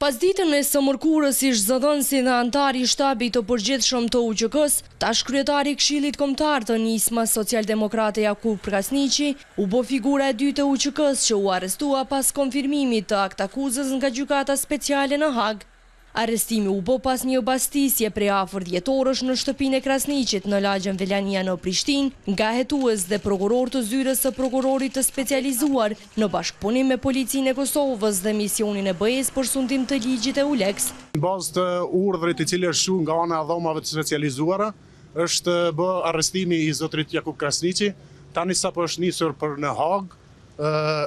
Pasditen e së mërkurës ish-zëdhënësi dhe anëtar i Shtabit të Përgjithshëm të UÇK-së, tash kryetar i Këshillit Kombëtar të Nismës Socialdemokrate Jakup Krasniqi, u bë figura e dytë e UÇK-së që u arrestua pas konfirmimit të aktakuzës nga Gjykata Speciale në Hagë. Arrestimi u bë pas një bastisje prej afër dhjetë orësh në shtëpinë e Krasniqit në lagjen Velania në Prishtinë nga hetues dhe prokurorë të Zyrës së Prokurorit të Specializuar në bashkëpunim me Policinë e Kosovës dhe Misionin e BE-së për sundim të ligjit EULEX. Në bazë të urdhrit i cili është lëshu nga ana e Dhomave të Specializuara është bë arrestimi i zotërit Jakup Krasniqi, tani sapo është nisur për në Hagë,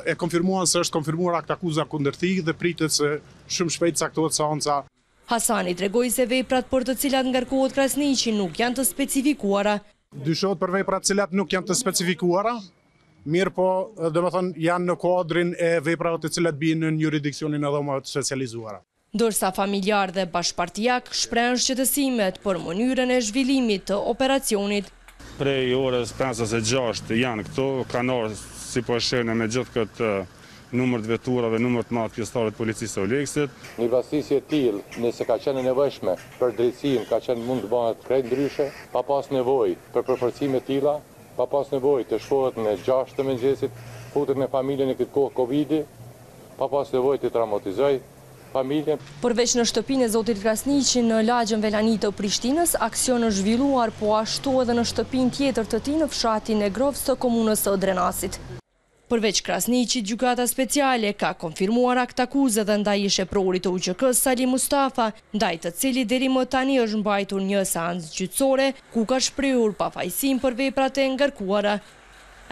e konfirmuan se është konfirmuar aktakuza kundër tij dhe pritet se Shumë shpejt caktohet seanca. Hasani tregoi se veprat për të cilat ngarkohet Krasniqi nuk janë të specifikuara. Dyshohet për vepra të cilat nuk janë të specifikuara, mirëpo domethënë janë në kuadrin e veprave të cilat bien nën juridiksionin e Dhomave të Specializuara. Ndërsa familjarë dhe bashkëpartiakë shprehën shqetësimet për mënyrën e zhvillimit të operacionit. Prej orës pesë ose gjashtë janë këtu, kanë ardhur si po e shihni me gjithë këtë numër të veturave, numër të madh pjesëtarë të Policisë së EULEX-it. Një bastisje e tillë, nëse ka qenë e nevojshme për drejtësinë, ka qenë mund të bahet krejt ndryshe, pa pasë nevojë për përforcime të tilla, pa pasë nevojë të shkohet në gjashtë të mëngjesit, futet te familja në këtë kohë Covidi, pa pasë nevojë ta traumatizojë. familjen. Përveç në shtëpinë e zotit Krasniqi në lagjen Velani të Prishtinës, aksion është zhvilluar po ashtu edhe në shtëpinë tjetër të tij në fshatin Negrovc të komunës së Drenasit. Përveç Krasniqit, Gjykata Speciale ka konfirmuar aktakuzë edhe ndaj ish-eprorit të UÇK-së Salih Mustafa, ndaj të cilit deri më tani është mbajtur një seancë gjyqësore, ku ka shprehur pafajësinë për veprat e ngarkuara.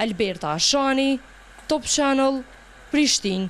Alberta Hashani, Top Channel, Prishtinë.